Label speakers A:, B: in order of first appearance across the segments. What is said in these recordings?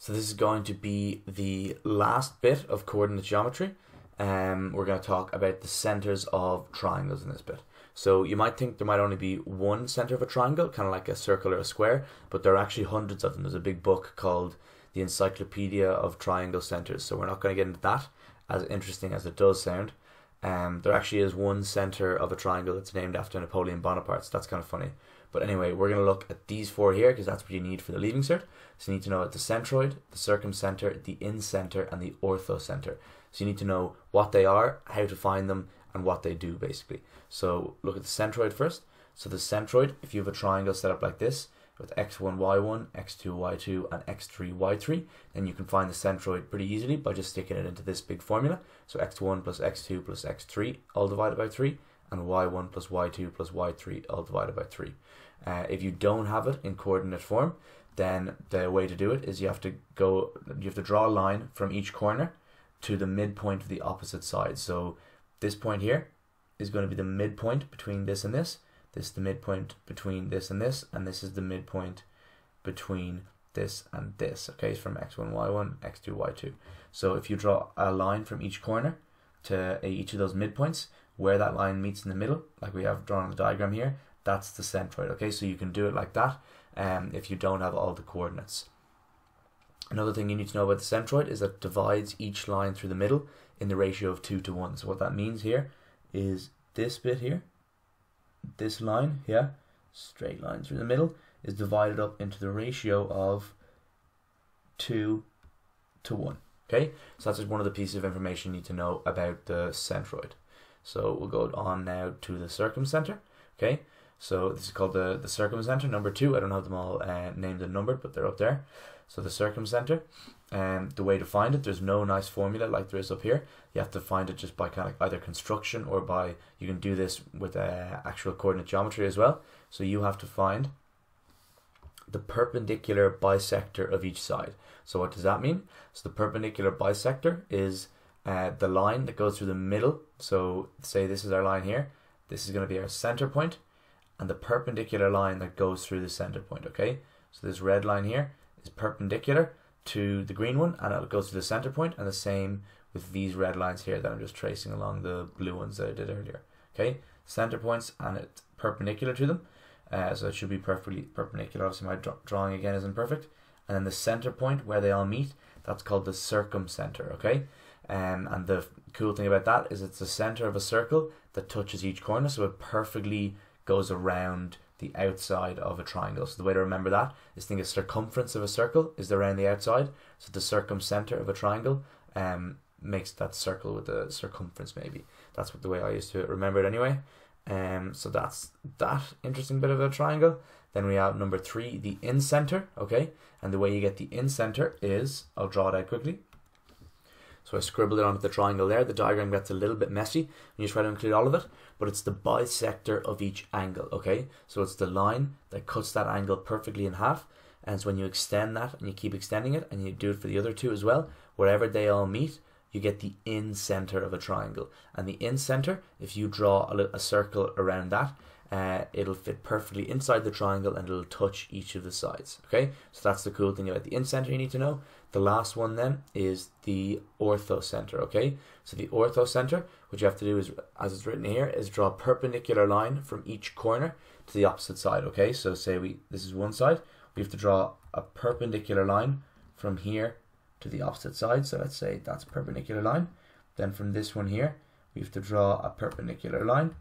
A: So this is going to be the last bit of coordinate geometry. Um, we're going to talk about the centers of triangles in this bit. So you might think there might only be one center of a triangle, kind of like a circle or a square, but there are actually hundreds of them. There's a big book called the Encyclopedia of Triangle Centers. So we're not going to get into that, as interesting as it does sound. Um, there actually is one center of a triangle that's named after Napoleon Bonaparte. So that's kind of funny. But anyway, we're going to look at these four here because that's what you need for the leaving cert. So you need to know the centroid, the circumcenter, the incenter, and the orthocenter. So you need to know what they are, how to find them, and what they do basically. So look at the centroid first. So the centroid, if you have a triangle set up like this with x1, y1, x2, y2, and x3, y3, then you can find the centroid pretty easily by just sticking it into this big formula. So x1 plus x2 plus x3 all divided by 3, and y1 plus y2 plus y3 all divided by 3. Uh, if you don't have it in coordinate form, then the way to do it is you have to go, you have to draw a line from each corner to the midpoint of the opposite side. So this point here is going to be the midpoint between this and this. This is the midpoint between this and this, and this is the midpoint between this and this. Okay, it's from x1, y1, x2, y2. So if you draw a line from each corner to each of those midpoints, where that line meets in the middle, like we have drawn on the diagram here, that's the centroid. Okay, so you can do it like that um, if you don't have all the coordinates. Another thing you need to know about the centroid is that it divides each line through the middle in the ratio of 2 to 1. So what that means here is this bit here, this line, yeah, straight line through the middle, is divided up into the ratio of 2 to 1. Okay, so that's just one of the pieces of information you need to know about the centroid. So we'll go on now to the circumcenter. Okay, so this is called the, the circumcenter, number two. I don't have them all uh, named and numbered, but they're up there. So the circumcenter, um, the way to find it, there's no nice formula like there is up here. You have to find it just by kind of either construction or by, you can do this with uh, actual coordinate geometry as well. So you have to find the perpendicular bisector of each side. So what does that mean? So the perpendicular bisector is uh, the line that goes through the middle. So say this is our line here. This is going to be our center point and the perpendicular line that goes through the center point, okay? So this red line here is perpendicular to the green one and it goes to the center point and the same with these red lines here that I'm just tracing along the blue ones that I did earlier, okay? Center points and it's perpendicular to them, uh, so it should be perfectly perpendicular. Obviously my drawing again isn't perfect. And then the center point where they all meet, that's called the circumcenter, okay? Um, and the cool thing about that is it's the center of a circle that touches each corner, so it perfectly goes around the outside of a triangle. So the way to remember that is think a circumference of a circle is around the outside. So the circumcenter of a triangle um, makes that circle with the circumference maybe. That's what the way I used to remember it anyway. Um, so that's that interesting bit of a triangle. Then we have number three, the incenter, okay? And the way you get the incenter is, I'll draw it out quickly. So I scribbled it onto the triangle there. The diagram gets a little bit messy when you try to include all of it, but it's the bisector of each angle, okay? So it's the line that cuts that angle perfectly in half, and so when you extend that and you keep extending it, and you do it for the other two as well, wherever they all meet, you get the in center of a triangle. And the in center, if you draw a, a circle around that, uh, it'll fit perfectly inside the triangle and it'll touch each of the sides. Okay, so that's the cool thing about the in center you need to know. The last one then is the orthocenter, okay? So the orthocenter, what you have to do is, as it's written here, is draw a perpendicular line from each corner to the opposite side, okay? So say we, this is one side, we have to draw a perpendicular line from here to the opposite side. So let's say that's perpendicular line. Then from this one here, we have to draw a perpendicular line,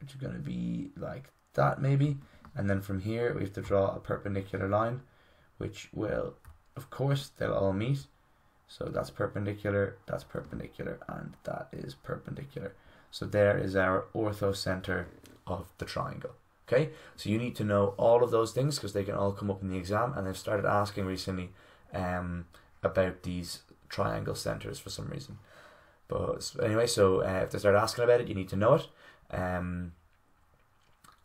A: which is going to be like that maybe. And then from here, we have to draw a perpendicular line, which will of course they'll all meet so that's perpendicular that's perpendicular and that is perpendicular so there is our orthocenter of the triangle okay so you need to know all of those things because they can all come up in the exam and they've started asking recently um, about these triangle centers for some reason. But anyway so uh, if they start asking about it you need to know it. Um,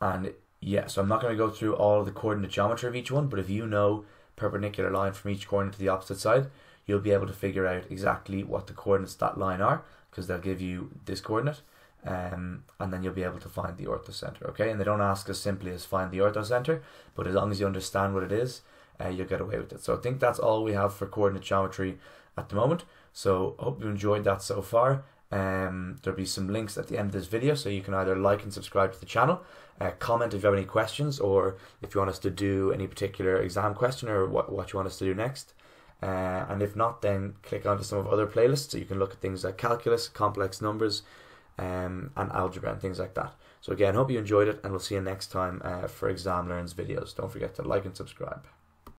A: and yeah so I'm not going to go through all the coordinate geometry of each one but if you know perpendicular line from each corner to the opposite side, you'll be able to figure out exactly what the coordinates that line are because they'll give you this coordinate um, and then you'll be able to find the orthocenter okay? And they don't ask as simply as find the orthocenter but as long as you understand what it is uh, you'll get away with it. So I think that's all we have for coordinate geometry at the moment. So I hope you enjoyed that so far. Um, there'll be some links at the end of this video, so you can either like and subscribe to the channel, uh, comment if you have any questions, or if you want us to do any particular exam question or what, what you want us to do next. Uh, and if not, then click onto some of other playlists so you can look at things like calculus, complex numbers, um, and algebra and things like that. So again, hope you enjoyed it, and we'll see you next time uh, for ExamLearn's videos. Don't forget to like and subscribe.